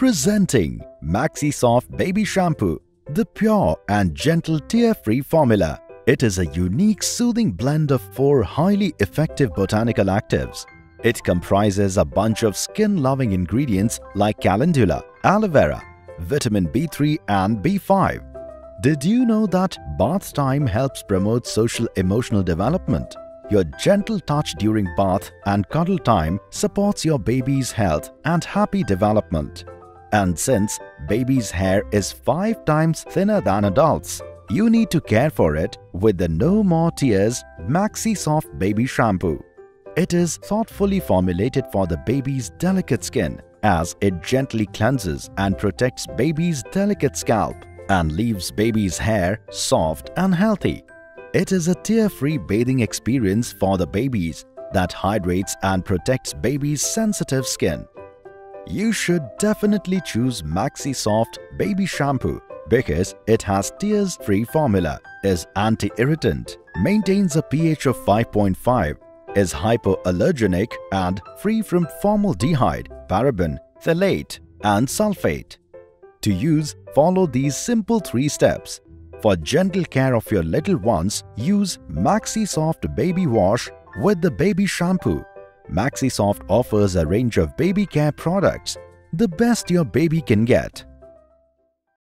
Presenting MaxiSoft Baby Shampoo, the pure and gentle tear-free formula. It is a unique soothing blend of four highly effective botanical actives. It comprises a bunch of skin-loving ingredients like calendula, aloe vera, vitamin B3 and B5. Did you know that bath time helps promote social emotional development? Your gentle touch during bath and cuddle time supports your baby's health and happy development. And since baby's hair is 5 times thinner than adults, you need to care for it with the No More Tears Maxisoft Baby Shampoo. It is thoughtfully formulated for the baby's delicate skin as it gently cleanses and protects baby's delicate scalp and leaves baby's hair soft and healthy. It is a tear-free bathing experience for the babies that hydrates and protects baby's sensitive skin you should definitely choose Maxisoft Baby Shampoo because it has tears-free formula, is anti-irritant, maintains a pH of 5.5, is hypoallergenic and free from formaldehyde, paraben, phthalate and sulfate. To use, follow these simple three steps. For gentle care of your little ones, use Maxisoft Baby Wash with the baby shampoo MaxiSoft offers a range of baby care products, the best your baby can get.